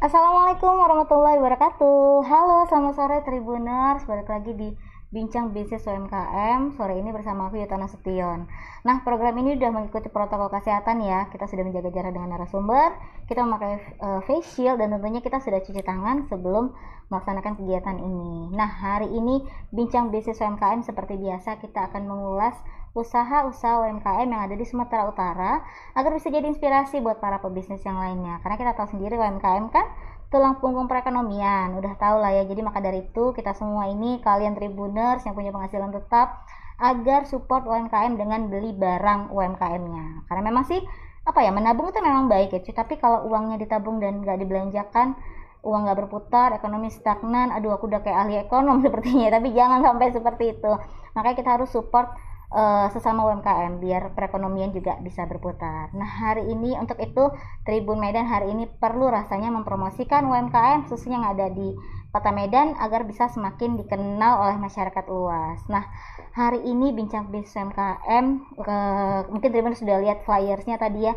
Assalamualaikum warahmatullahi wabarakatuh. Halo, selamat sore Tribuners. Balik lagi di Bincang Bisnis UMKM. Sore ini bersama aku Yutana Setion. Nah, program ini sudah mengikuti protokol kesehatan ya. Kita sudah menjaga jarak dengan narasumber, kita memakai uh, face shield dan tentunya kita sudah cuci tangan sebelum melaksanakan kegiatan ini. Nah, hari ini Bincang Bisnis UMKM seperti biasa kita akan mengulas usaha-usaha UMKM yang ada di Sumatera Utara agar bisa jadi inspirasi buat para pebisnis yang lainnya. Karena kita tahu sendiri UMKM kan tulang punggung perekonomian, udah tahu lah ya. Jadi maka dari itu kita semua ini kalian tribuners yang punya penghasilan tetap agar support UMKM dengan beli barang UMKM-nya. Karena memang sih apa ya menabung itu memang baik ya, tapi kalau uangnya ditabung dan nggak dibelanjakan uang nggak berputar, ekonomi stagnan, aduh aku udah kayak ahli ekonom sepertinya, tapi jangan sampai seperti itu. Makanya kita harus support uh, sesama UMKM biar perekonomian juga bisa berputar. Nah, hari ini untuk itu Tribun Medan hari ini perlu rasanya mempromosikan UMKM khususnya yang ada di Kota Medan agar bisa semakin dikenal oleh masyarakat luas. Nah, hari ini bincang bisnis UMKM uh, mungkin Tribun sudah lihat flyersnya tadi ya.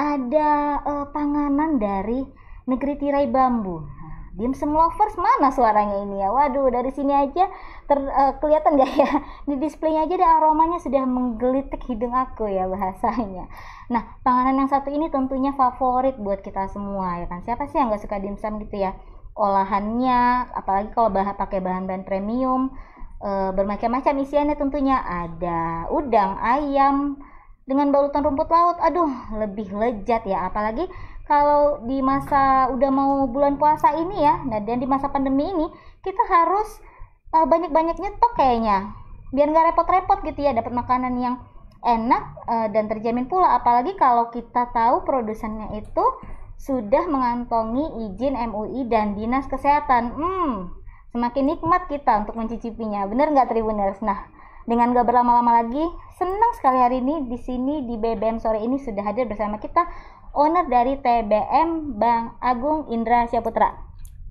Ada uh, panganan dari negeri tirai bambu. Dimsum lovers mana suaranya ini ya? Waduh, dari sini aja ter, uh, kelihatan gak ya? Di displaynya aja ada aromanya sudah menggelitik hidung aku ya bahasanya. Nah, panganan yang satu ini tentunya favorit buat kita semua ya kan. Siapa sih yang nggak suka dimsum gitu ya? Olahannya, apalagi kalau bahan pakai bahan-bahan premium, uh, bermacam-macam isiannya tentunya ada udang, ayam, dengan balutan rumput laut. Aduh, lebih lezat ya. Apalagi kalau di masa udah mau bulan puasa ini ya, nah dan di masa pandemi ini kita harus uh, banyak-banyak nyetok kayaknya, biar nggak repot-repot gitu ya, dapat makanan yang enak uh, dan terjamin pula. Apalagi kalau kita tahu produsennya itu sudah mengantongi izin MUI dan dinas kesehatan. Hmm, semakin nikmat kita untuk mencicipinya. Bener nggak Tribuners? Nah, dengan gak berlama-lama lagi, senang sekali hari ini di sini di BBM sore ini sudah hadir bersama kita owner dari TBM Bang Agung Indra Syaputra.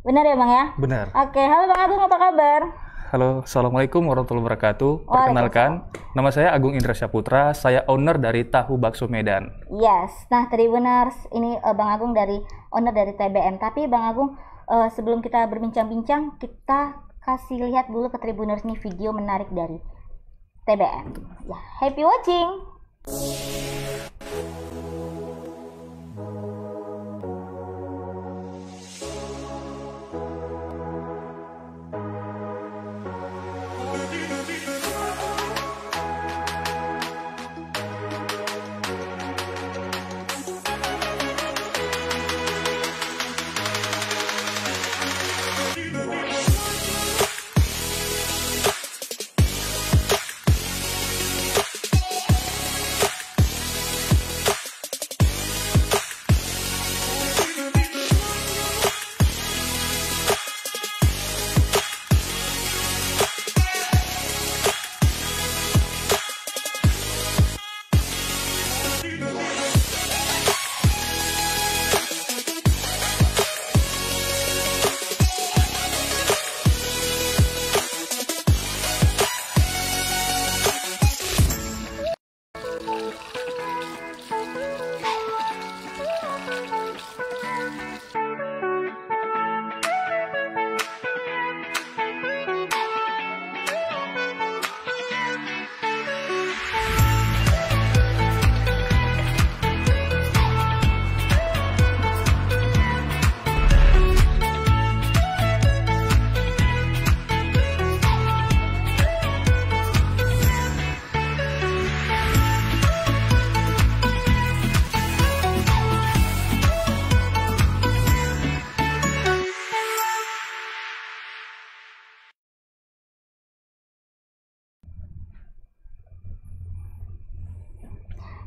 Benar ya Bang ya? Benar. Oke, halo Bang Agung apa kabar? Halo, Assalamualaikum warahmatullahi wabarakatuh. Perkenalkan, nama saya Agung Indra Syaputra, saya owner dari Tahu Bakso Medan. Yes, nah Tribuners, ini uh, Bang Agung dari owner dari TBM. Tapi Bang Agung, uh, sebelum kita berbincang-bincang, kita kasih lihat dulu ke Tribuners nih video menarik dari TBM. Ya, happy watching! Thank you.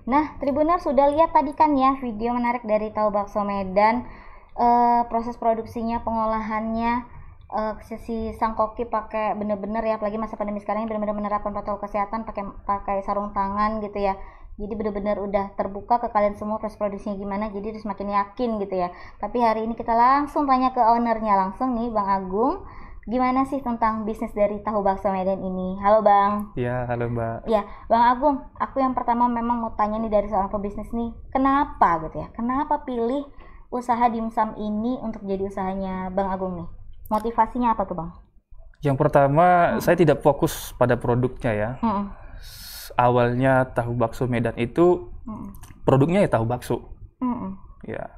Nah, Tribuner sudah lihat tadi kan ya video menarik dari Tahu Bakso Medan, uh, proses produksinya, pengolahannya, uh, si sang koki pakai bener-bener ya, apalagi masa pandemi sekarang ini bener-bener menerapkan protokol kesehatan, pakai pakai sarung tangan gitu ya. Jadi bener-bener udah terbuka ke kalian semua proses produksinya gimana, jadi semakin yakin gitu ya. Tapi hari ini kita langsung tanya ke ownernya langsung nih, Bang Agung gimana sih tentang bisnis dari tahu bakso Medan ini? Halo Bang. Iya, halo Mbak. Iya, Bang Agung, aku yang pertama memang mau tanya nih dari seorang pebisnis nih, kenapa gitu ya? Kenapa pilih usaha dimsum ini untuk jadi usahanya Bang Agung nih? Motivasinya apa tuh Bang? Yang pertama, saya tidak fokus pada produknya ya. S- Awalnya tahu bakso Medan itu Mm-mm. produknya ya tahu bakso, Mm-mm. ya.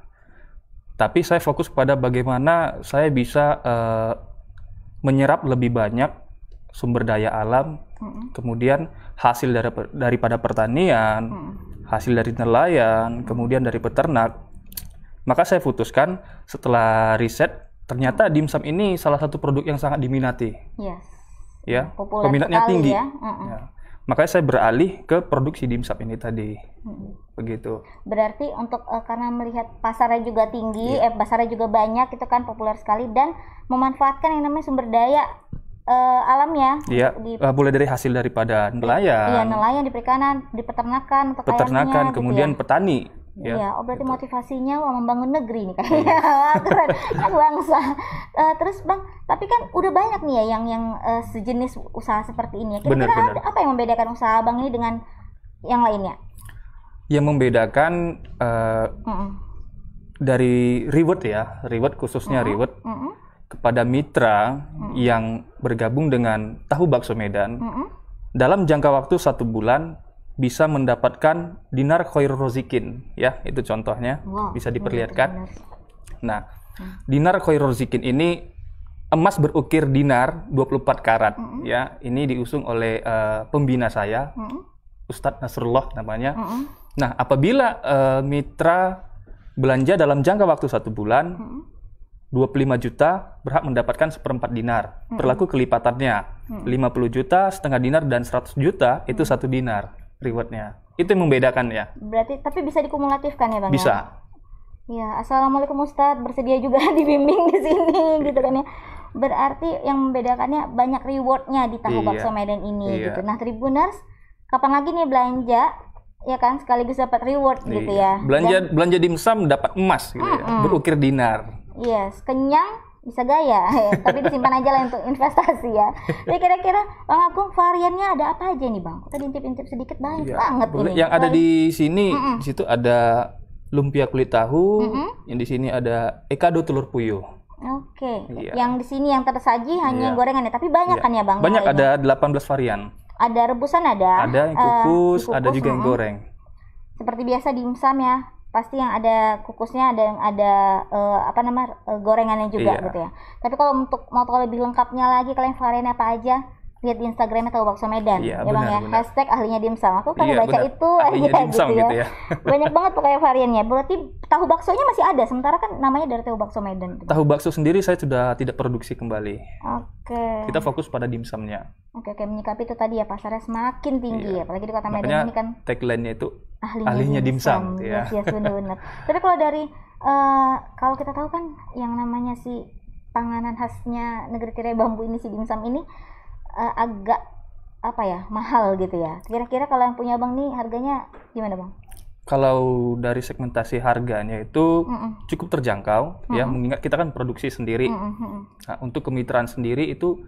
Tapi saya fokus pada bagaimana saya bisa eh, menyerap lebih banyak sumber daya alam, Mm-mm. kemudian hasil dari, daripada pertanian, Mm-mm. hasil dari nelayan, kemudian dari peternak. Maka saya putuskan setelah riset, ternyata dimsum ini salah satu produk yang sangat diminati, Yes. ya. Populer Peminatnya tinggi. ya. Mm-mm. Ya. Makanya saya beralih ke produksi dimsum ini tadi, Mm-mm. begitu. Berarti untuk eh, karena melihat pasarnya juga tinggi, Iya. eh pasarnya juga banyak, itu kan populer sekali dan memanfaatkan yang namanya sumber daya eh, alamnya. Iya, Di- eh, mulai dari hasil daripada Iya, nelayan, nelayan di perikanan, di peternakan, untuk peternakan, ayamnya, gitu kemudian ya. petani, Iya, ya. oh berarti motivasinya wah membangun negeri nih kayaknya. Keren, anak bangsa. Eh, terus Bang, tapi kan udah banyak nih ya yang yang eh, sejenis usaha seperti ini. ya. Kira-kira Benar, ada- apa yang membedakan usaha Bang ini dengan yang lainnya? Yang membedakan Mm-mm. dari reward ya, reward khususnya reward Mm-mm. kepada mitra yang bergabung dengan tahu bakso Medan Mm-mm. dalam jangka waktu satu bulan bisa mendapatkan dinar khair rozikin ya itu contohnya Wow, bisa diperlihatkan nah dinar khair rozikin ini emas berukir dinar 24 karat ya ini diusung oleh eh, pembina saya Mm-mm. Ustadz Nasrullah namanya Mm-mm. nah apabila eh, mitra belanja dalam jangka waktu satu bulan Mm-mm. 25 juta berhak mendapatkan seperempat dinar. Berlaku kelipatannya. 50 juta, setengah dinar, dan 100 juta itu satu dinar rewardnya. Itu yang membedakan ya. Berarti tapi bisa dikumulatifkan ya Bang? ya? Bisa. Ya, assalamualaikum Ustadz, bersedia juga dibimbing di sini, gitu kan ya. Berarti yang membedakannya banyak rewardnya di tahu Iya, bakso Medan ini, iya. gitu. Nah, Tribuners, kapan lagi nih belanja, ya kan, sekaligus dapat reward, gitu ya. Iya. Belanja belanja dimsum dapat emas gitu ya. Berukir dinar. Yes, kenyang bisa gaya, ya. tapi disimpan aja lah untuk investasi ya. Jadi kira-kira Bang Agung variannya ada apa aja nih Bang? Kita intip-intip sedikit banyak Iya, banget boleh. ini. Yang ada di sini, di situ ada lumpia kulit tahu, yang di sini ada ekado telur puyuh. Oke, Iya. yang di sini yang tersaji hanya Iya. gorengan ya, tapi banyak Iya. kan ya Bang? Banyak lainnya? ada 18 varian. Ada rebusan ada. Ada yang eh, kukus, ada dikukus, juga yang goreng. Seperti biasa dimsum ya, pasti yang ada kukusnya ada yang ada eh, apa nama eh, gorengannya juga Iya. gitu ya. Tapi kalau untuk mau tahu lebih lengkapnya lagi kalian varian apa aja, lihat di Instagramnya tahu bakso Medan Iya, ya bang benar, ya benar. hashtag ahlinya dimsum aku kan Iya, baca benar. itu Ahlinya aja dimsum gitu ya. gitu ya. banyak banget pokoknya variannya berarti tahu baksonya masih ada sementara kan namanya dari tahu bakso Medan gitu. Tahu bakso sendiri saya sudah tidak produksi kembali. oke Kita fokus pada dimsumnya. oke oke menyikapi itu tadi ya pasarnya semakin tinggi Iya. ya apalagi di kota Medan Makanya ini kan tagline-nya itu ahlinya, ahlinya dimsum, gitu ya. Yes, yes, benar-benar. Tapi kalau dari eh, kalau kita tahu kan yang namanya si panganan khasnya negeri tirai bambu ini si dimsum ini eh, agak apa ya mahal gitu ya. Kira-kira kalau yang punya bang nih harganya gimana bang? kalau dari segmentasi harganya itu Mm-mm. cukup terjangkau ya mengingat kita kan produksi sendiri. Mm-mm. Nah, untuk kemitraan sendiri itu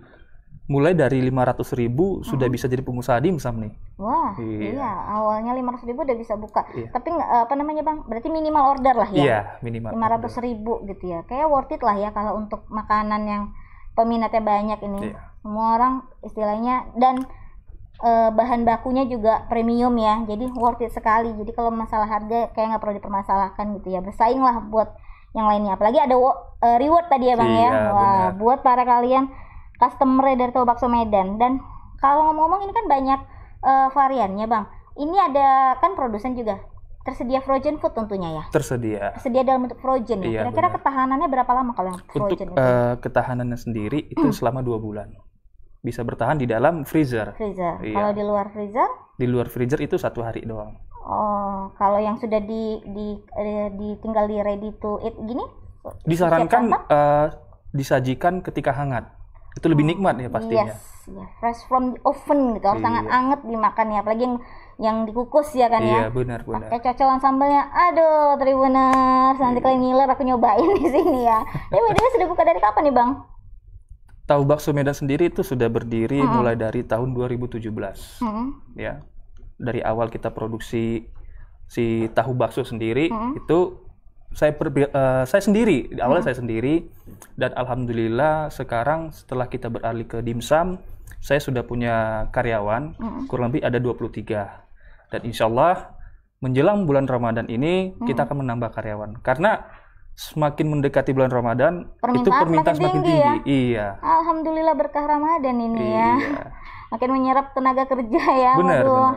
mulai dari 500.000 ribu sudah bisa jadi pengusaha dimsum nih. Wah, Iya. iya. Awalnya lima ribu udah bisa buka. Iya. Tapi apa namanya bang? Berarti minimal order lah ya. Iya, minimal. lima ratus ribu gitu ya kayak worth it lah ya kalau untuk makanan yang peminatnya banyak ini. Iya. semua orang istilahnya dan eh, bahan bakunya juga premium ya. Jadi worth it sekali. Jadi kalau masalah harga kayak nggak perlu dipermasalahkan gitu ya. Bersaing lah buat yang lainnya. Apalagi ada eh, reward tadi ya bang ya. Iya, wah buat para kalian customer dari Tahu Bakso Medan. Dan kalau ngomong-ngomong ini kan banyak eh, variannya bang. Ini ada kan produsen juga tersedia frozen food tentunya ya Tersedia. tersedia dalam bentuk frozen ya. Iya, Kira-kira ketahanannya berapa lama kalau yang Untuk frozen itu? eh, ketahanannya sendiri itu selama dua bulan. Bisa bertahan di dalam freezer. freezer. iya. Kalau di luar freezer, Di luar freezer itu satu hari doang. oh kalau yang sudah di di, di tinggal di ready to eat gini? Disarankan eh, disajikan ketika hangat. Itu lebih nikmat ya pastinya. Yes, fresh from the oven gitu. Harus Iya. sangat anget dimakan ya, apalagi yang yang dikukus ya kan ya. Iya, benar benar. Pakai cocolan sambalnya, aduh tribuners, nanti Iya. kalian ngiler aku nyobain di sini ya. Ini BDW sudah buka dari kapan nih bang? Tahu bakso Medan sendiri itu sudah berdiri mulai dari tahun 2017 Hmm. ya. Dari awal kita produksi si tahu bakso sendiri itu saya per- eh, saya sendiri awalnya saya sendiri dan alhamdulillah sekarang setelah kita beralih ke dimsum saya sudah punya karyawan kurang lebih ada 23 dan insya Allah menjelang bulan Ramadan ini kita akan menambah karyawan karena semakin mendekati bulan Ramadan itu Permintaan permintaan semakin semakin tinggi tinggi, iya Alhamdulillah berkah Ramadan ini ya. iya Makin menyerap tenaga kerja ya. Benar, Waduh. benar.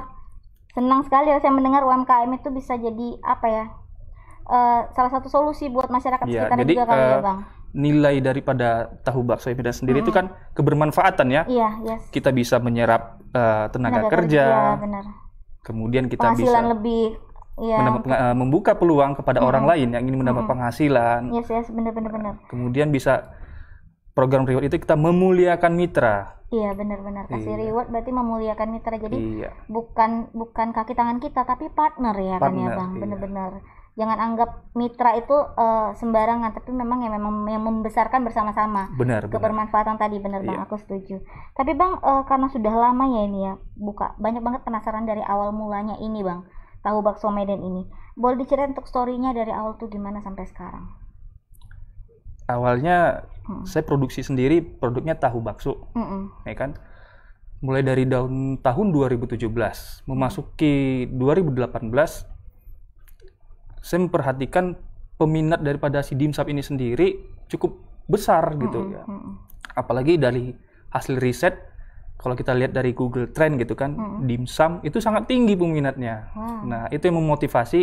Senang sekali saya mendengar UMKM itu bisa jadi apa ya? eh, salah satu solusi buat masyarakat Iya, sekitar jadi, juga kali ya, eh, Bang. nilai daripada tahu bakso Medan sendiri itu kan kebermanfaatan ya Iya, yes. kita bisa menyerap eh, tenaga, Tenaga kerja, benar. Kemudian kita Penghasilan bisa lebih ya. penga- eh, membuka peluang kepada orang lain yang ingin menambah penghasilan. Yes, yes, benar benar benar. Kemudian bisa program reward itu kita memuliakan mitra. Iya, benar-benar. Kasih reward berarti memuliakan mitra. Jadi Iya, bukan bukan kaki tangan kita tapi partner ya kan ya Partner, bang iya. Jangan anggap mitra itu eh, sembarangan tapi memang yang memang yang membesarkan bersama-sama benar, benar. kebermanfaatan tadi bener bang Iya. aku setuju tapi bang eh, karena sudah lama ya ini ya buka banyak banget penasaran dari awal mulanya ini bang tahu bakso Medan ini boleh diceritain untuk storynya dari awal tuh gimana sampai sekarang Awalnya Hmm. saya produksi sendiri produknya tahu bakso, Mm-mm. ya kan? Mulai dari tahun 2017 memasuki 2018 saya memperhatikan peminat daripada si dimsum ini sendiri cukup besar gitu ya. Mm-mm. apalagi dari hasil riset kalau kita lihat dari Google Trend gitu kan dimsum itu sangat tinggi peminatnya Wow. nah itu yang memotivasi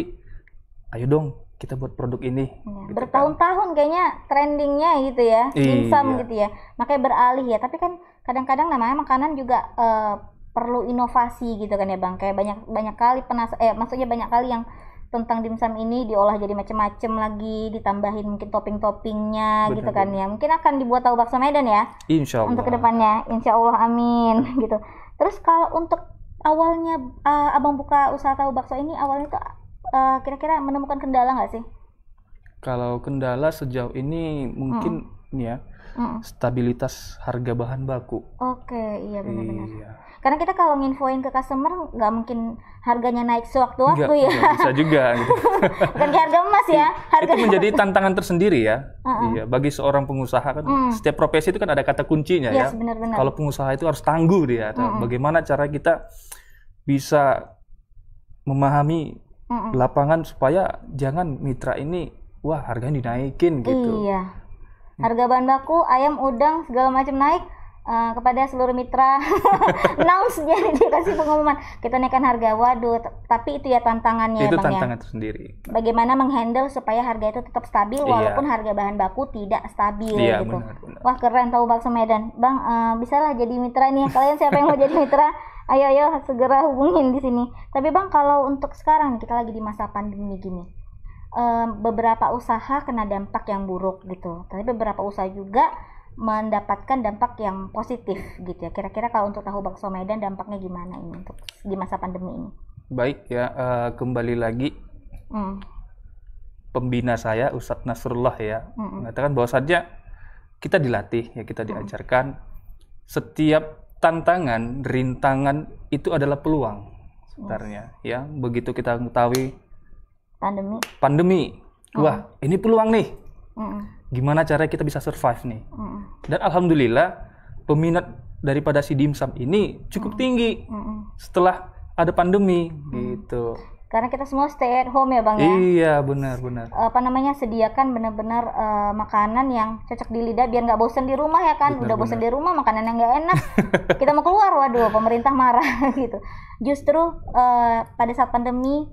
ayo dong kita buat produk ini Ya, gitu kan. bertahun-tahun kayaknya trendingnya gitu ya Iya. dimsum gitu ya makanya beralih ya tapi kan kadang-kadang namanya makanan juga eh, perlu inovasi gitu kan ya bang kayak banyak banyak kali penas eh maksudnya banyak kali yang tentang dimsum ini diolah jadi macem-macem lagi ditambahin mungkin topping-toppingnya gitu kan ya. Mungkin akan dibuat tahu bakso Medan ya. Insya Allah. untuk ke depannya insya Allah amin gitu. Terus kalau untuk awalnya eh, abang buka usaha tahu bakso ini awalnya tuh eh, kira-kira menemukan kendala nggak sih? Kalau kendala sejauh ini mungkin ini ya Mm. stabilitas harga bahan baku Oke, iya benar-benar. iya Karena kita kalau nginfoin ke customer nggak mungkin harganya naik sewaktu-waktu ya. nggak bisa juga gitu. Bukan kayak harga emas ya. Harga itu menjadi tantangan tersendiri ya Uh-uh. iya bagi seorang pengusaha kan Mm. setiap profesi itu kan ada kata kuncinya ya Yes, benar-benar. kalau pengusaha itu harus tangguh dia Nah, bagaimana cara kita bisa memahami Mm-mm. lapangan supaya jangan mitra ini wah harganya dinaikin gitu Iya. Harga bahan baku, ayam, udang segala macam naik eh, kepada seluruh mitra. Announce jadi dikasih pengumuman kita naikkan harga. Waduh, tapi itu ya tantangannya itu ya, Bang ya. tantangan tersendiri Bagaimana menghandle supaya harga itu tetap stabil Iya. walaupun harga bahan baku tidak stabil iya gitu. benar benar Wah keren tahu bakso Medan, Bang. eh, bisa lah jadi mitra nih. Kalian siapa yang mau jadi mitra? Ayo ayo segera hubungin di sini. Tapi Bang kalau untuk sekarang kita lagi di masa pandemi gini, beberapa usaha kena dampak yang buruk gitu. Tapi beberapa usaha juga mendapatkan dampak yang positif gitu ya. Kira-kira kalau untuk tahu bakso Medan dampaknya gimana ini untuk di masa pandemi ini? baik ya eh, kembali lagi Hmm. pembina saya Ustadz Nasrullah ya Mm-mm. mengatakan bahwasannya kita dilatih ya kita diajarkan setiap tantangan rintangan itu adalah peluang sebenarnya ya begitu kita mengetahui Pandemi. pandemi. Wah ini peluang nih. Mm-mm. gimana caranya kita bisa survive nih? Mm-mm. dan alhamdulillah peminat daripada si dimsum ini cukup tinggi Mm-mm. setelah ada pandemi gitu. Karena kita semua stay at home ya Bang ya. iya benar benar. Apa namanya sediakan benar-benar eh, makanan yang cocok di lidah biar nggak bosan di rumah ya kan? Udah bosan di rumah makanan yang nggak enak kita mau keluar waduh pemerintah marah gitu. Justru eh, pada saat pandemi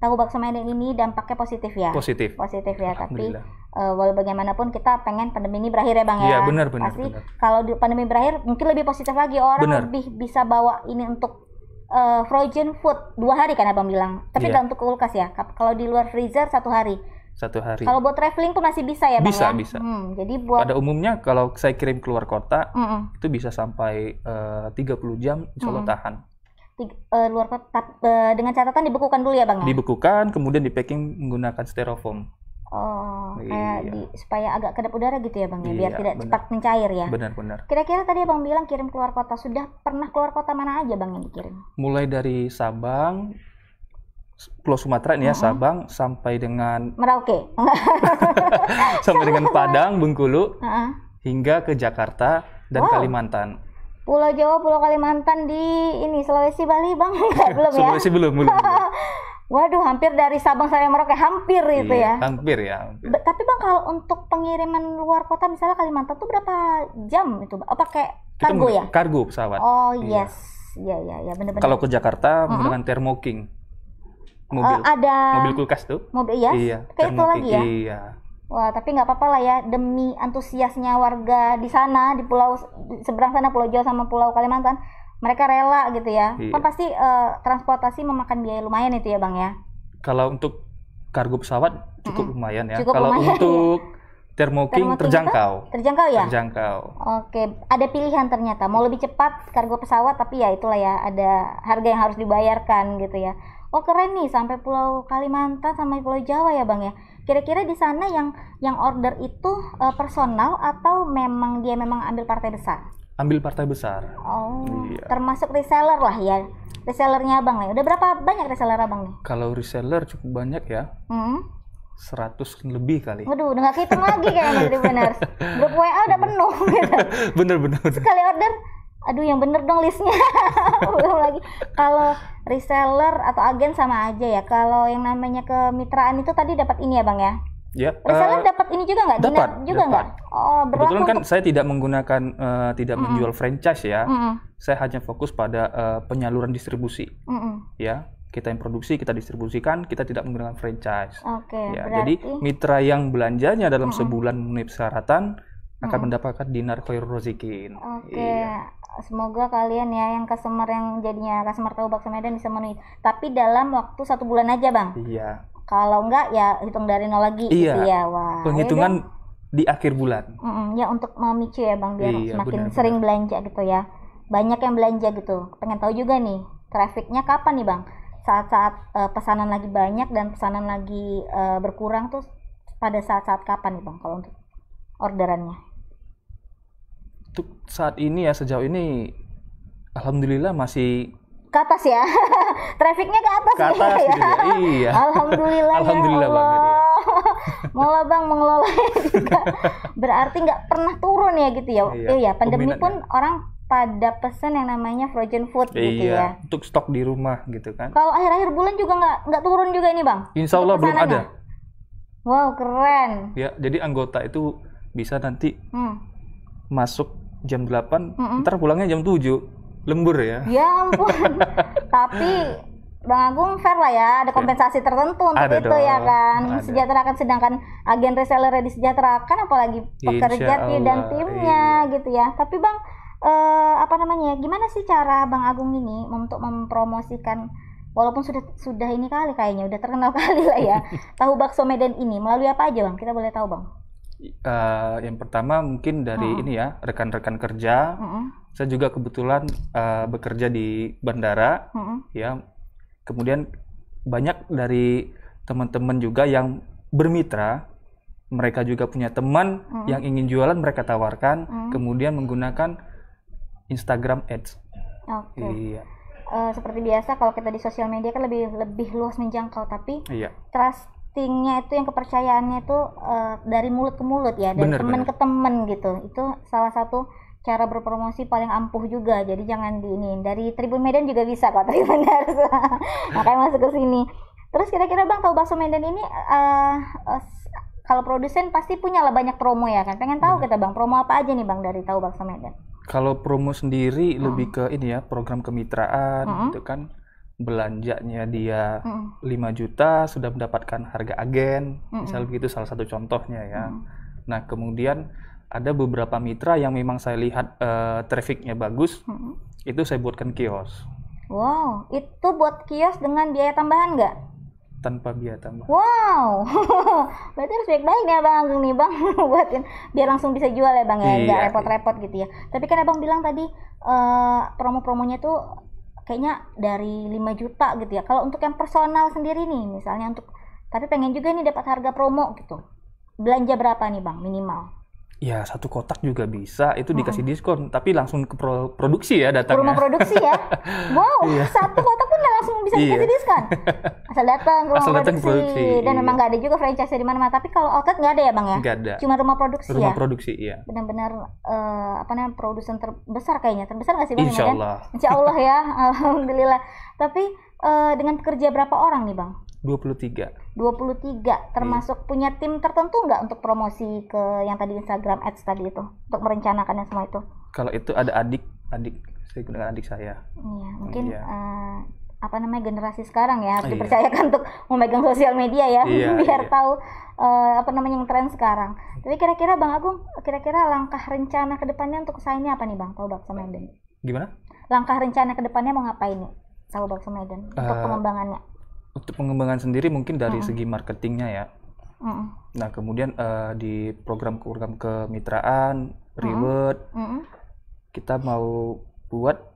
tahu bakso Medan ini dampaknya positif ya? Positif. Positif ya tapi eh, walau bagaimanapun kita pengen pandemi ini berakhir ya bang ya? Iya, benar, benar, pasti benar. kalau di pandemi berakhir mungkin lebih positif lagi orang Benar. lebih bisa bawa ini untuk eh, frozen food dua hari kan abang bilang? Tapi Iya. nggak untuk kulkas ya? Kalau di luar freezer satu hari? Satu hari. Kalau buat traveling tuh masih bisa ya bang Bisa, ya? bisa. Hmm, jadi buat pada umumnya kalau saya kirim keluar kota Mm-mm. itu bisa sampai eh, 30 jam insya Allah tahan Eh, luar kota eh, dengan catatan dibekukan dulu ya bang ya dibekukan kemudian di packing menggunakan styrofoam oh kayak Iya. di, supaya agak kedap udara gitu ya bang ya biar Iya, tidak benar. cepat mencair ya benar-benar Kira-kira tadi abang bilang kirim keluar kota sudah pernah keluar kota mana aja bang yang dikirim? mulai dari Sabang Pulau Sumatera ini ya, Sabang sampai dengan Merauke. sampai dengan Padang, Bengkulu, Heeh. hingga ke Jakarta dan Wow. Kalimantan. Pulau Jawa, Pulau Kalimantan di ini Sulawesi Bali, Bang. Belum ya? Sulawesi belum, belum. Waduh, hampir dari Sabang sampai Merauke, hampir itu Iya, ya. Hampir ya. hampir. Tapi Bang kalau untuk pengiriman luar kota misalnya Kalimantan tuh berapa jam itu? Oh, pakai kargo ya? Kargo pesawat. Oh, Iya. yes. Iya, iya, iya, benar-benar. Kalau ke Jakarta menggunakan Thermo-King. Mobil. Eh, ada mobil kulkas tuh. mobil yes? Iya, Kayak itu lagi ya? Iya. Wah, tapi nggak apa-apa lah ya demi antusiasnya warga di sana di pulau di seberang sana Pulau Jawa sama Pulau Kalimantan, mereka rela gitu ya. Iya. Kan pasti eh, transportasi memakan biaya lumayan itu ya, Bang ya. Kalau untuk kargo pesawat cukup lumayan ya. Cukup Kalau lumayan. untuk Thermo King Thermo King terjangkau. Terjangkau ya? Terjangkau. Oke, ada pilihan ternyata. Mau lebih cepat kargo pesawat, tapi ya itulah ya, ada harga yang harus dibayarkan gitu ya. Oh keren nih, sampai Pulau Kalimantan sampai Pulau Jawa ya bang ya. Kira-kira di sana yang yang order itu eh, personal atau memang dia memang ambil partai besar? Ambil partai besar. Oh, Iya. termasuk reseller lah ya. Resellernya abang nih. Udah berapa banyak reseller abang nih? Kalau reseller cukup banyak ya. Hmm? 100 lebih kali. Waduh, udah gak kehitung lagi kayaknya dari benar. Grup WA udah penuh gitu. Bener-bener. sekali order aduh yang bener dong listnya belum lagi kalau reseller atau agen sama aja ya kalau yang namanya kemitraan itu tadi dapat ini ya bang ya Ya. reseller eh, dapat ini juga nggak dapat, juga nggak oh berlaku kebetulan kan untuk saya tidak menggunakan eh, tidak menjual franchise ya. Mm-mm, Saya hanya fokus pada eh, penyaluran distribusi mm-mm. ya. Kita yang produksi, kita distribusikan, kita tidak menggunakan franchise. oke Ya, berarti jadi mitra yang belanjanya dalam sebulan memenuhi persyaratan akan mendapatkan dinar khairul rozikin. oke Iya. semoga kalian ya yang customer yang jadinya customer tahu bakso Medan bisa memenuhi tapi dalam waktu satu bulan aja bang Iya. kalau enggak ya hitung dari nol lagi Iya. gitu ya wah ya Penghitungan di akhir bulan. Mm-mm, ya untuk memicu ya bang biar Iya, semakin benar, sering belanja gitu ya banyak yang belanja gitu pengen tahu juga nih trafficnya kapan nih bang saat-saat eh, pesanan lagi banyak dan pesanan lagi eh, berkurang tuh pada saat-saat kapan nih bang kalau untuk orderannya Untuk saat ini ya sejauh ini alhamdulillah masih ke atas ya trafficnya ke atas, Ke atas nih, gitu ya, iya. alhamdulillah, Alhamdulillah ya banget, Allah ya. Bang mengelola juga berarti nggak pernah turun ya gitu ya Iya, iya pandemi peminatnya. pun orang pada pesan yang namanya frozen food gitu ya iya, untuk stok di rumah gitu kan. Kalau akhir-akhir bulan juga nggak nggak turun juga ini bang? Insya Allah belum ada. pesanannya? Wow keren. Ya, jadi anggota itu bisa nanti Hmm. masuk jam 8, Mm-mm. ntar pulangnya jam 7. Lembur ya. Ya ampun. Tapi Bang Agung fair lah ya, ada kompensasi tertentu untuk Ada itu ya dong, kan. ada. Sejahterakan sedangkan agen reseller disejahterakan apalagi pekerja dan timnya gitu ya. Tapi Bang eh, apa namanya? Gimana sih cara Bang Agung ini untuk mempromosikan walaupun sudah sudah ini kali kayaknya udah terkenal kali lah ya. tahu bakso Medan ini melalui apa aja Bang? Kita boleh tahu Bang. Eh, yang pertama mungkin dari ini ya, rekan-rekan kerja. Mm-mm, Saya juga kebetulan eh, bekerja di bandara mm-mm. ya. Kemudian banyak dari teman-teman juga yang bermitra. Mereka juga punya teman yang ingin jualan mereka tawarkan. Kemudian menggunakan Instagram Ads. Oke. iya. Eh, seperti biasa kalau kita di sosial media kan lebih lebih luas menjangkau tapi iya trustingnya itu yang kepercayaannya itu eh, dari mulut ke mulut ya dari Bener, teman bener. ke teman gitu. Itu salah satu cara berpromosi paling ampuh juga. Jadi jangan di ini dari Tribun Medan juga bisa kok Tribuners makanya masuk ke sini. Terus kira-kira bang tahu bakso Medan ini eh, s- kalau produsen pasti punya lah banyak promo ya kan? Pengen tahu kita bang promo apa aja nih bang dari tahu bakso Medan? Kalau promo sendiri lebih ke ini ya program kemitraan Mm-mm. gitu kan belanjanya dia Mm-mm. 5 juta sudah mendapatkan harga agen Mm-mm. misal begitu salah satu contohnya ya Mm. nah kemudian ada beberapa mitra yang memang saya lihat eh, trafficnya bagus Mm-mm. itu saya buatkan kios wow itu buat kios dengan biaya tambahan nggak tanpa biaya tambah Wow, berarti harus baik-baik nih abang Agung nih bang buatin biar langsung bisa jual ya bang ya, nggak Iya. repot-repot gitu ya. Tapi kan abang bilang tadi eh, promo-promonya tuh kayaknya dari 5 juta gitu ya. Kalau untuk yang personal sendiri nih, misalnya untuk tapi pengen juga nih dapat harga promo gitu. Belanja berapa nih bang minimal? Ya satu kotak juga bisa, itu dikasih diskon, tapi langsung ke pro- produksi ya Ke datangnya. rumah produksi ya. Wow, satu kotak pun langsung bisa dikasih Iya. diskon. Asal datang ke rumah Asal datang produksi. produksi, Dan iya. memang nggak ada juga franchise di mana-mana. Tapi kalau outlet nggak ada ya bang ya? Nggak ada. Cuma rumah produksi Rumah ya. produksi, iya. Benar-benar eh, apa namanya produsen terbesar kayaknya. Terbesar nggak sih bang? di Insya Medan? Allah. Insya Allah ya. Alhamdulillah. Tapi eh, dengan kerja berapa orang nih bang? 23. 23 termasuk punya tim tertentu nggak untuk promosi ke yang tadi Instagram ads tadi itu untuk merencanakannya semua itu Kalau itu ada adik, adik saya gunakan adik saya. iya mungkin Iya. eh, apa namanya generasi sekarang ya harus Iya. dipercayakan untuk memegang sosial media ya Iya, biar iya. tahu eh, apa namanya yang tren sekarang tapi kira-kira bang Agung kira-kira langkah rencana ke depannya untuk usaha ini apa nih bang tahu bakso Medan Gimana? langkah rencana ke depannya mau ngapain nih tahu bakso Medan untuk Eh, pengembangannya Untuk pengembangan sendiri mungkin dari Hmm. segi marketingnya ya. Mm-mm. Nah kemudian eh, di program-program kemitraan, reward, Mm-mm. kita mau buat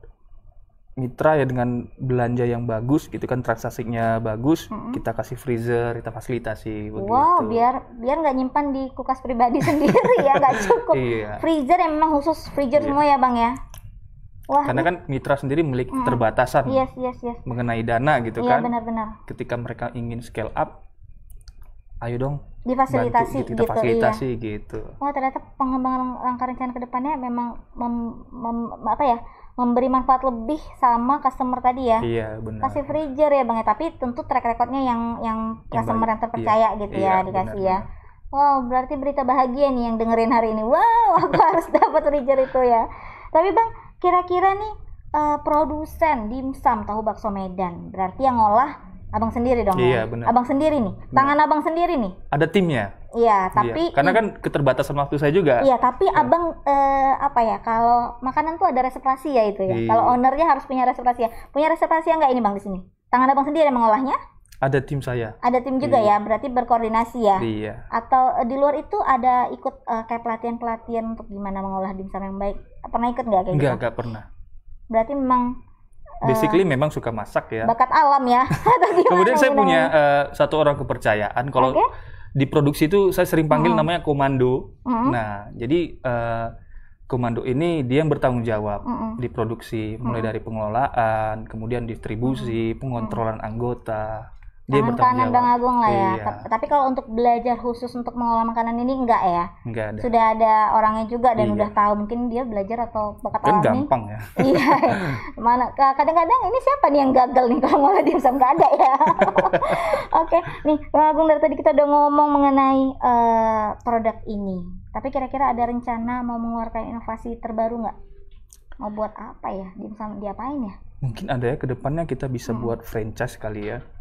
mitra ya dengan belanja yang bagus gitu kan transaksinya bagus kita kasih freezer kita fasilitasi begitu Wow, biar biar nggak nyimpan di kulkas pribadi sendiri ya, nggak cukup. iya Freezer yang memang khusus freezer semua ya bang ya. Wah, karena kan mitra sendiri memiliki keterbatasan yes yes yes. mengenai dana gitu Iya kan benar-benar. ketika mereka ingin scale up ayo dong Difasilitasi bantu, kita gitu, fasilitasi gitu Wah ternyata pengembangan langkah rencana ke depannya memang mem- mem- apa ya memberi manfaat lebih sama customer tadi ya. iya benar Kasih freezer ya bang ya, tapi tentu track recordnya yang yang customer baik. yang terpercaya Iya, gitu iya, ya dikasih ya. benar, Wow, berarti berita bahagia nih yang dengerin hari ini. Wow, aku harus dapat freezer itu ya. Tapi bang, kira-kira nih eh, produsen dimsum tahu bakso Medan, berarti yang ngolah abang sendiri dong Iya, ya? benar. Abang sendiri nih, tangan abang sendiri nih. ada timnya Iya, Iya. tapi karena kan keterbatasan waktu saya juga Iya, tapi abang eh, apa ya? Kalau makanan tuh ada reservasi ya itu ya. Iya. Kalau ownernya harus punya reservasi ya. Punya reservasi ya nggak ini bang di sini? Tangan abang sendiri yang mengolahnya? ada tim saya Ada tim juga ya, berarti berkoordinasi ya. iya Atau eh, di luar itu ada ikut eh, kayak pelatihan-pelatihan untuk gimana mengolah dimsum yang baik? Pernah ikut nggak kayak enggak gitu? enggak pernah Berarti memang basically memang suka masak ya bakat alam ya. Kemudian saya punya eh, satu orang kepercayaan kalau Oke. di produksi itu saya sering panggil namanya komando Mm-mm. nah jadi eh, komando ini dia yang bertanggung jawab Mm-mm. di produksi mulai dari pengelolaan kemudian distribusi pengontrolan anggota dia Tangan kanan Bang Agung lah ya. Iya. Ta- Tapi kalau untuk belajar khusus untuk mengolah makanan ini enggak ya? enggak ada Sudah ada orangnya juga dan Iya. udah tahu mungkin dia belajar atau bakat kan alami. gampang ya iya. Mana ka- kadang-kadang ini siapa nih yang gagal nih kalau ngolah dimsum nggak ada ya. Oke, nih Bang Agung dari tadi kita udah ngomong mengenai eh, produk ini. Tapi kira-kira ada rencana mau mengeluarkan inovasi terbaru nggak? Mau buat apa ya? Dimsum diapain ya? mungkin ada ya ke depannya kita bisa buat franchise kali ya Hmm.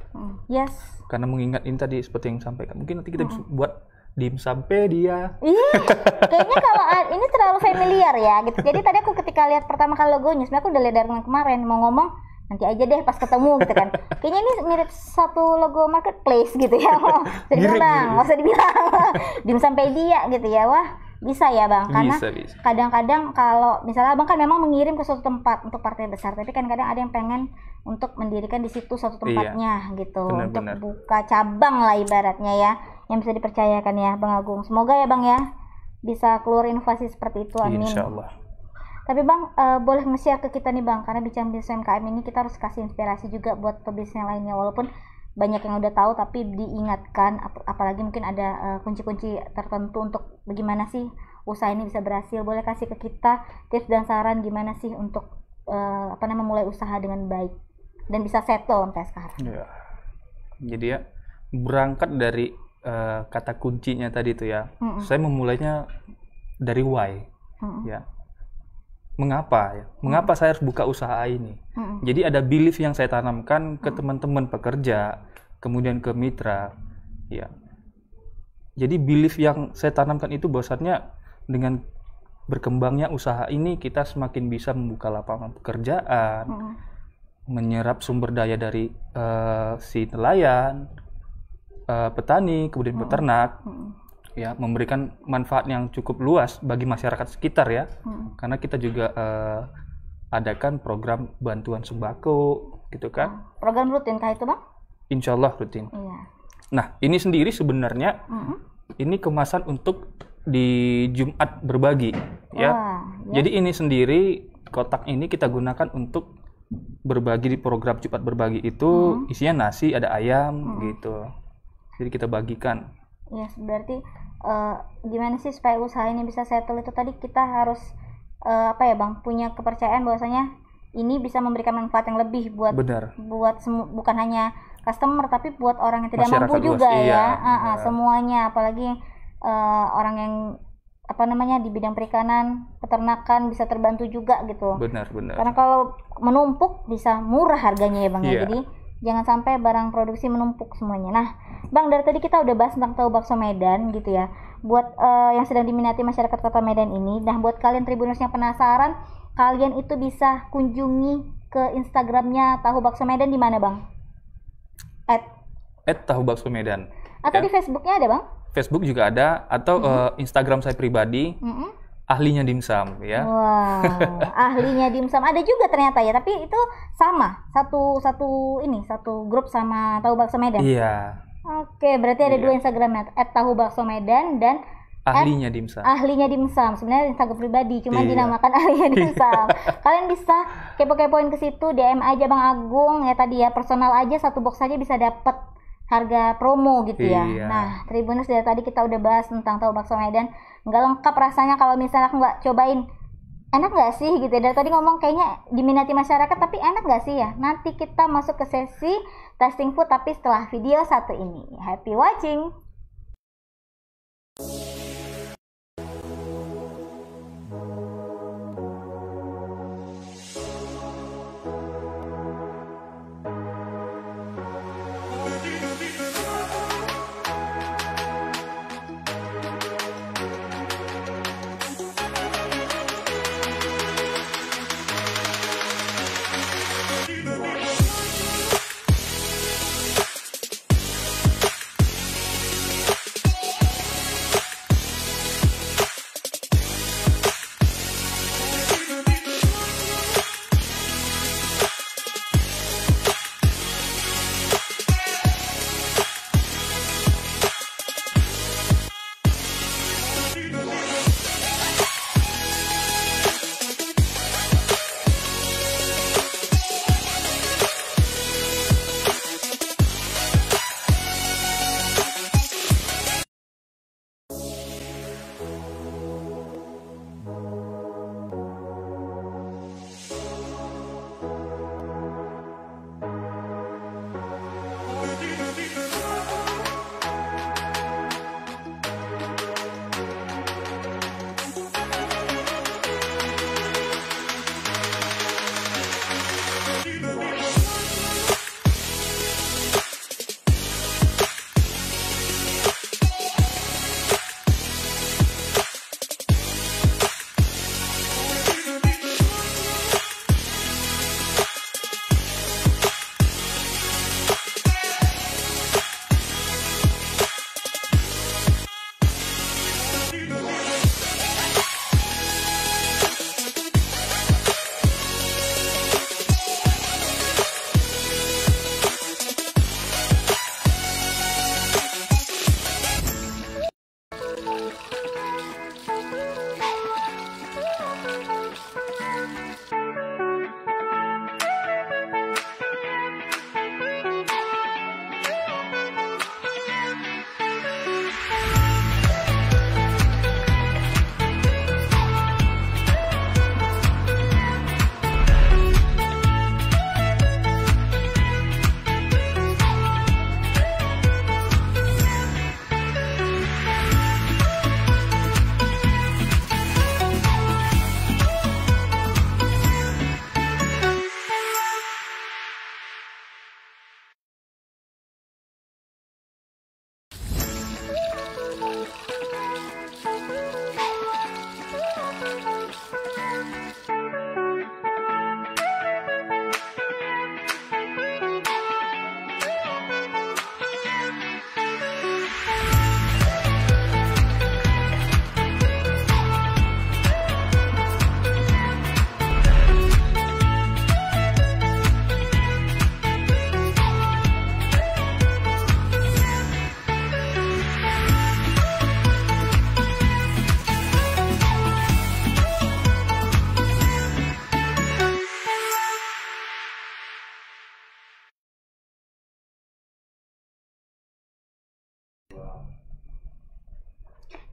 Yes. karena mengingat ini tadi seperti yang sampaikan mungkin nanti kita bisa buat dimsampedia Iya, kayaknya kalau ini terlalu familiar ya gitu. Jadi tadi aku ketika lihat pertama kali logonya, sebenarnya aku udah lihat dari kemarin mau ngomong nanti aja deh pas ketemu gitu kan. Kayaknya ini mirip satu logo marketplace gitu ya. Bisa dibilang, bang, nggak usah dibilang. Dimsampedia gitu ya, wah bisa ya bang. Karena kadang-kadang kalau misalnya abang kan memang mengirim ke suatu tempat untuk partai besar, tapi kan kadang ada yang pengen untuk mendirikan di situ suatu tempatnya gitu, Benar, untuk benar. buka cabang lah ibaratnya ya, yang bisa dipercayakan ya bang Agung. Semoga ya bang ya bisa keluar inovasi seperti itu, amin. insya Allah Tapi bang eh, boleh nge-share ke kita nih bang, karena bicara bisnis UMKM ini kita harus kasih inspirasi juga buat pebisnis yang lainnya, walaupun banyak yang udah tahu tapi diingatkan ap- apalagi mungkin ada eh, kunci-kunci tertentu untuk bagaimana sih usaha ini bisa berhasil. Boleh kasih ke kita tips dan saran gimana sih untuk eh, apa namanya memulai usaha dengan baik dan bisa settle sampai sekarang Ya. Jadi ya berangkat dari eh, kata kuncinya tadi itu ya. Mm-mm. Saya memulainya dari why Mm-mm. ya. Mengapa ya? Mengapa saya harus buka usaha ini? Mm-mm. Jadi ada belief yang saya tanamkan ke teman-teman pekerja, kemudian ke mitra, ya. Jadi belief yang saya tanamkan itu bahwasannya dengan berkembangnya usaha ini kita semakin bisa membuka lapangan pekerjaan, Mm-mm. Menyerap sumber daya dari eh, si nelayan, eh, petani, kemudian peternak, Mm-mm. ya memberikan manfaat yang cukup luas bagi masyarakat sekitar ya, Mm-mm. karena kita juga eh, adakan program bantuan sembako, gitu kan, program rutin kah itu bang insya Allah rutin. iya Nah ini sendiri sebenarnya Mm-mm. ini kemasan untuk di Jumat berbagi ya. Wah, ya. Jadi ini sendiri kotak ini kita gunakan untuk berbagi di program Jumat berbagi itu Hmm. isinya nasi, ada ayam gitu. Jadi kita bagikan. Ya, berarti eh, gimana sih supaya usaha ini bisa settle itu tadi kita harus eh, apa ya bang punya kepercayaan bahwasanya ini bisa memberikan manfaat yang lebih buat Benar. buat semu- bukan hanya customer tapi buat orang yang tidak Masyarakat mampu luas, juga iya, ya ah, benar. semuanya apalagi eh, orang yang apa namanya di bidang perikanan peternakan bisa terbantu juga gitu Benar, benar. karena kalau menumpuk bisa murah harganya ya bang ya Iya. jadi jangan sampai barang produksi menumpuk semuanya nah bang dari tadi kita udah bahas tentang tahu bakso Medan gitu ya buat eh, yang sedang diminati masyarakat kota Medan ini nah buat kalian tribuners yang penasaran kalian itu bisa kunjungi ke Instagramnya tahu bakso Medan di mana bang at At tahu bakso Medan. atau Ya. di Facebooknya ada bang Facebook juga ada atau Mm-hmm. eh, Instagram saya pribadi Mm-mm. ahlinya dimsum ya. Wow, ahlinya dimsum ada juga ternyata ya, tapi itu sama satu satu ini satu grup sama tahu bakso Medan. Iya, Oke, berarti ada Iya. dua Instagramnya, tahu bakso Medan dan ahlinya dimsum. ahlinya dimsum. Sebenarnya Instagram pribadi, cuma Iya. dinamakan ahlinya dimsum. Kalian bisa kepo-kepoin ke situ, DM aja Bang Agung ya tadi ya personal aja satu box aja bisa dapat harga promo gitu ya. Iya. Nah, Tribuners dari tadi kita udah bahas tentang tahu bakso Medan. Nggak lengkap rasanya kalau misalnya nggak cobain. Enak nggak sih gitu ya? Dari tadi ngomong kayaknya diminati masyarakat, tapi enak nggak sih ya? Nanti kita masuk ke sesi testing food tapi setelah video satu ini. Happy watching!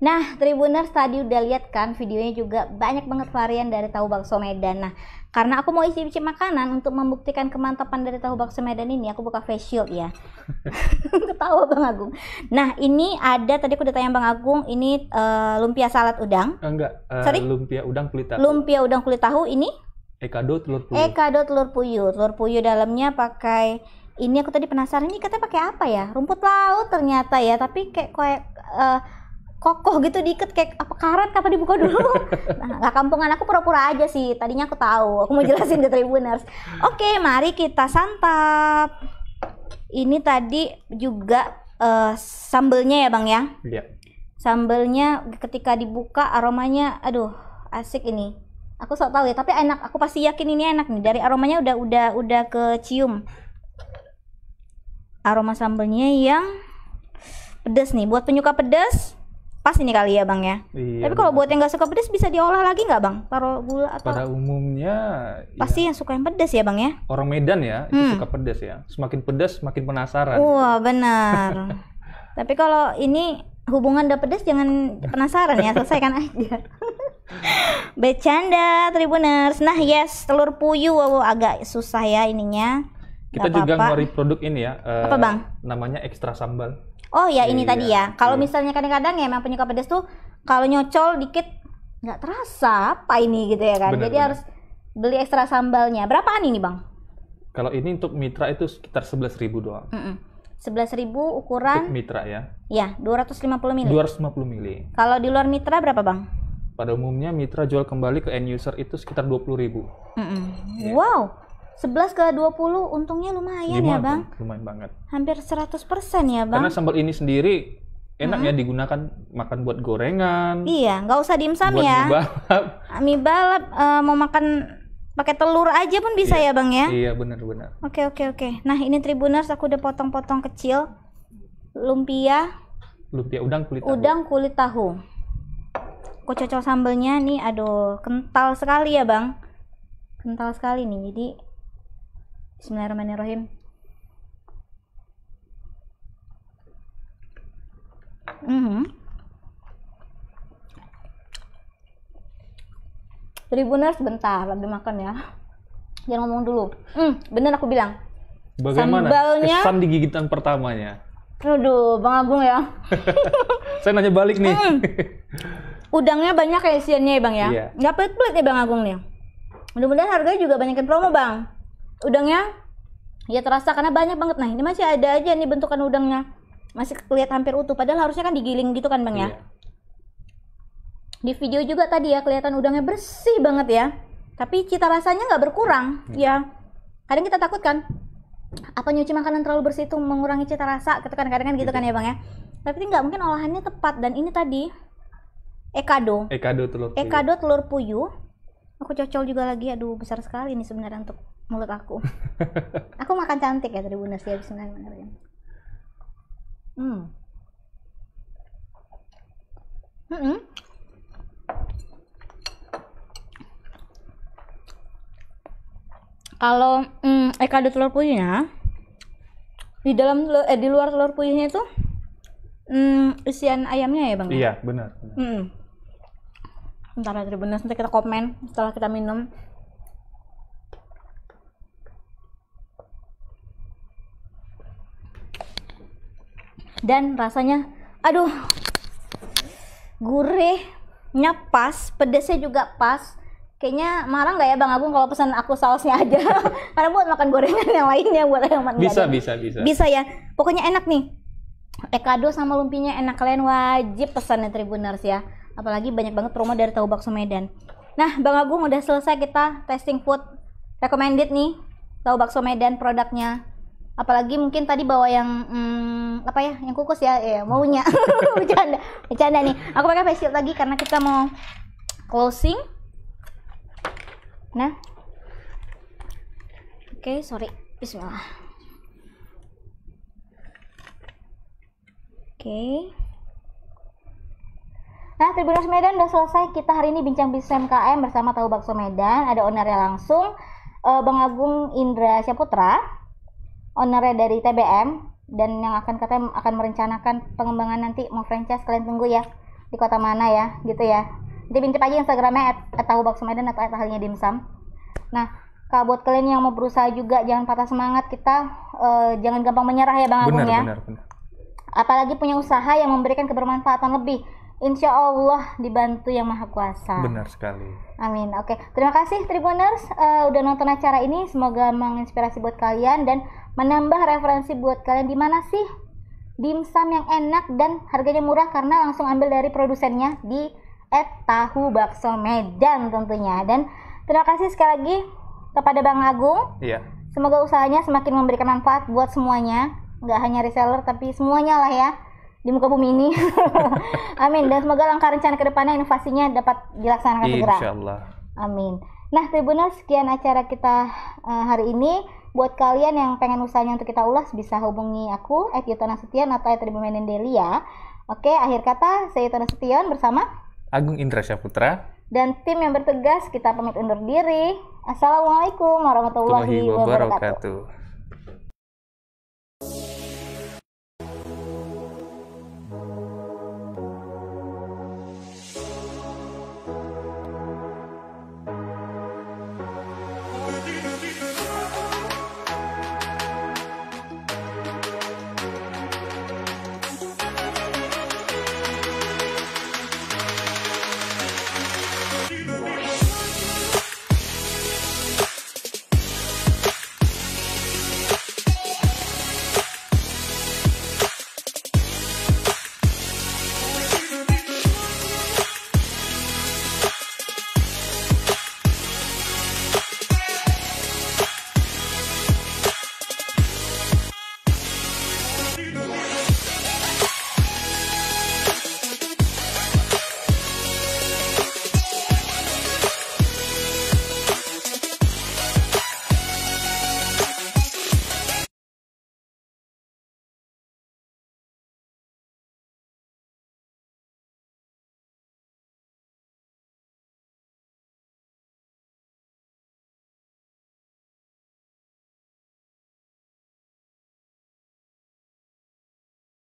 Nah, Tribuners tadi udah lihat kan videonya juga banyak banget varian dari tahu bakso Medan. Nah, karena aku mau isi-isi makanan untuk membuktikan kemantapan dari tahu bakso Medan ini, aku buka face shield ya. Ketawa Bang Agung. Nah, ini ada tadi aku udah tanya Bang Agung, ini uh, lumpia salad udang. Enggak, uh, Sorry? lumpia udang kulit tahu. Lumpia udang kulit tahu ini? Ekado telur puyuh. Ekado telur puyuh. Telur puyuh dalamnya pakai ini aku tadi penasaran ini katanya pakai apa ya? Rumput laut ternyata ya, tapi kayak kayak uh, kokoh gitu diikat kayak apa karat apa dibuka dulu. Nah kampungan aku pura-pura aja sih. Tadinya aku tahu aku mau jelasin ke tribuners. Oke mari kita santap. Ini tadi juga uh, sambelnya ya bang ya? Iya. Sambelnya ketika dibuka aromanya aduh asik ini. Aku sok tahu ya tapi enak. Aku pasti yakin ini enak nih. Dari aromanya udah udah udah kecium. Aroma sambelnya yang pedas nih. Buat penyuka pedas pas ini kali ya bang ya. Iya, Tapi kalau buat yang nggak suka pedas bisa diolah lagi nggak bang? Taruh gula atau? Pada umumnya. Pasti ya. yang suka yang pedas ya bang ya. Orang Medan ya itu hmm. suka pedas ya. Semakin pedas semakin penasaran. Wah benar. Tapi kalau ini hubungan udah pedas jangan penasaran ya selesaikan aja. Bercanda Tribuners. Nah yes telur puyuh wow, agak susah ya ininya. Kita Gak juga ngeluarin produk ini ya. Uh, Apa bang? Namanya ekstra sambal. Oh ya ini iya, tadi ya. Kalau iya. misalnya kadang-kadang ya emang penyuka pedas tuh kalau nyocol dikit nggak terasa apa ini gitu ya kan. Bener, Jadi bener. harus beli ekstra sambalnya. Berapaan ini bang? Kalau ini untuk mitra itu sekitar sebelas ribu doang. Sebelas ribu ukuran. Untuk mitra ya. Ya, 250 mili. 250 mili. Kalau di luar mitra berapa bang? Pada umumnya mitra jual kembali ke end user itu sekitar 20 ribu. Mm -mm. Yeah. Wow, 11 ke 20 untungnya lumayan ya bang. lumayan banget. Hampir 100% ya bang. Karena sambal ini sendiri enak hmm. ya digunakan makan buat gorengan. Iya nggak usah dimsum ya. mie balap. Mie balap uh, mau makan pakai telur aja pun bisa iya, ya bang ya? Iya benar-benar oke oke oke. Nah ini tribuners aku udah potong-potong kecil. Lumpia. Lumpia udang kulit tahu. Udang kulit tahu. Aku cocok sambelnya nih aduh kental sekali ya bang. Kental sekali nih jadi Bismillahirrahmanirrahim. Mm -hmm. Tribuners bentar lagi makan ya. Jangan ngomong dulu. Hmm, bener aku bilang. Bagaimana Sambalnya... kesan di gigitan pertamanya? Aduh, Bang Agung ya. Saya nanya balik nih. Mm. Udangnya banyak kayak isiannya ya Bang ya. Iya. Nggak pelit-pelit ya Bang Agung nih. Mudah-mudahan harganya juga banyak promo Bang udangnya ya terasa karena banyak banget. Nah ini masih ada aja nih bentukan udangnya. Masih kelihatan hampir utuh padahal harusnya kan digiling gitu kan bang ya? Iya. di video juga tadi ya kelihatan udangnya bersih banget ya. Tapi cita rasanya nggak berkurang hmm. ya. Kadang kita takut kan apa nyuci makanan terlalu bersih itu mengurangi cita rasa? Gitu kan kadang kan gitu kan ya bang ya? Tapi nggak mungkin olahannya tepat. Dan ini tadi ekado. Ekado telur puyuh. ekado telur puyuh. Aku cocol juga lagi aduh besar sekali ini sebenarnya untuk mulut aku. Aku makan cantik ya Tribuners ya Bismillahirrahmanirrahim hmm. Hmm. Kalau hmm, ada telur puyuhnya di dalam eh di luar telur puyuhnya itu hmm, isian ayamnya ya bang? Iya benar, benar. Hmm. Ntar ya Tribuners nanti kita komen setelah kita minum dan rasanya aduh gurih pas. Pedesnya juga pas. Kayaknya marah nggak ya bang Agung kalau pesan aku sausnya aja? Karena buat makan gorengan yang lainnya buat yang bisa bisa bisa. Bisa ya. Pokoknya enak nih. Ekado sama lumpinya enak. Kalian wajib pesan ya Tribuners ya. Apalagi banyak banget promo dari tahu bakso Medan. Nah bang Agung udah selesai kita testing food recommended nih tahu bakso Medan produknya apalagi mungkin tadi bawa yang hmm, apa ya yang kukus ya. Ya maunya. Bercanda bercanda nih. Aku pakai face shield lagi karena kita mau closing. Nah. Oke okay, sorry. Bismillah. Oke. Okay. Nah, Tribuners Medan udah selesai. Kita hari ini bincang bisnis MKM bersama Tahu Bakso Medan. Ada ownernya langsung, uh, Bang Agung Indra Syaputra ownernya dari TBM dan yang akan katanya akan merencanakan pengembangan nanti mau franchise kalian tunggu ya di kota mana ya gitu ya. Jadi intip aja instagramnya at, at tahu bakso medan atau at ahlinya dimsum. Nah kalau buat kalian yang mau berusaha juga jangan patah semangat kita uh, jangan gampang menyerah ya bang Agung ya. benar, benar. apalagi punya usaha yang memberikan kebermanfaatan lebih Insya Allah dibantu yang maha kuasa. Benar sekali. Amin. Oke, terima kasih Tribuners uh, udah nonton acara ini. Semoga menginspirasi buat kalian dan menambah referensi buat kalian di mana sih dimsum yang enak dan harganya murah karena langsung ambil dari produsennya di et tahu bakso Medan tentunya. Dan terima kasih sekali lagi kepada Bang Agung. Iya. Semoga usahanya semakin memberikan manfaat buat semuanya, nggak hanya reseller tapi semuanya lah ya di muka bumi ini. Amin. Dan semoga langkah rencana ke depannya inovasinya dapat dilaksanakan segera. Insya Allah. Amin. Nah, Tribuners, sekian acara kita uh, hari ini. Buat kalian yang pengen usahanya untuk kita ulas, bisa hubungi aku, Yutana Setian atau Tribun Delia. Oke, akhir kata, saya Yutana Setian bersama Agung Indra Syaputra dan tim yang bertugas kita pamit undur diri. Assalamualaikum warahmatullahi wabarakatuh.